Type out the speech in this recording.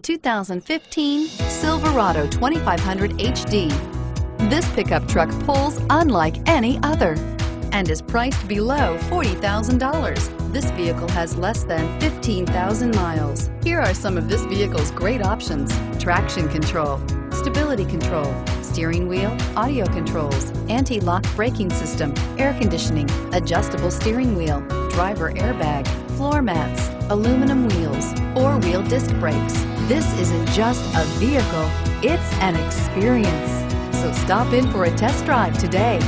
2015 Silverado 2500 HD. This pickup truck pulls unlike any other and is priced below $40,000. This vehicle has less than 15,000 miles. Here are some of this vehicle's great options. Traction control, stability control, steering wheel, audio controls, anti-lock braking system, air conditioning, adjustable steering wheel, driver airbag, floor mats, aluminum wheels, four-wheel disc brakes. This isn't just a vehicle, it's an experience. So stop in for a test drive today.